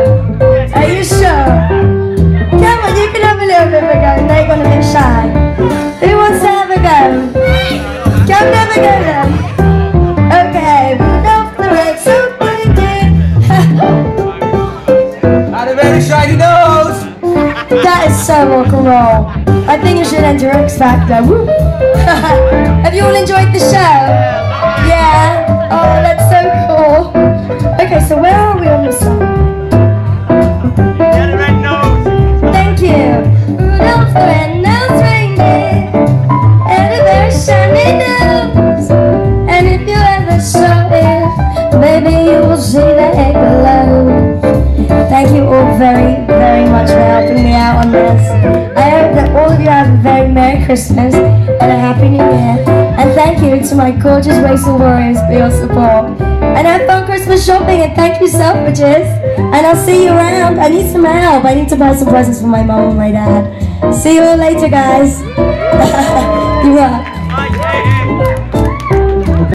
Are you sure? Come on, you can have a little bit of a go. They're gonna be shy. Who wants to have a go? Come have a go then. Okay, put off the red suit, Not a very shiny nose. That is so rock and roll. I think you should enter X Factor. have you all enjoyed the show? Rudolph the red-nosed reindeer had a very shiny nose. And if you ever saw it, maybe you will see that it glows. Thank you all very, very much for helping me out on this. I hope that all of you have a very Merry Christmas and a Happy New Year. And thank you to my gorgeous Waissel warriors for your support. And have fun Christmas shopping and thank you Selfridges. And I'll see you around. I need some help. I need to buy some presents for my mom and my dad. See you later guys. you rock.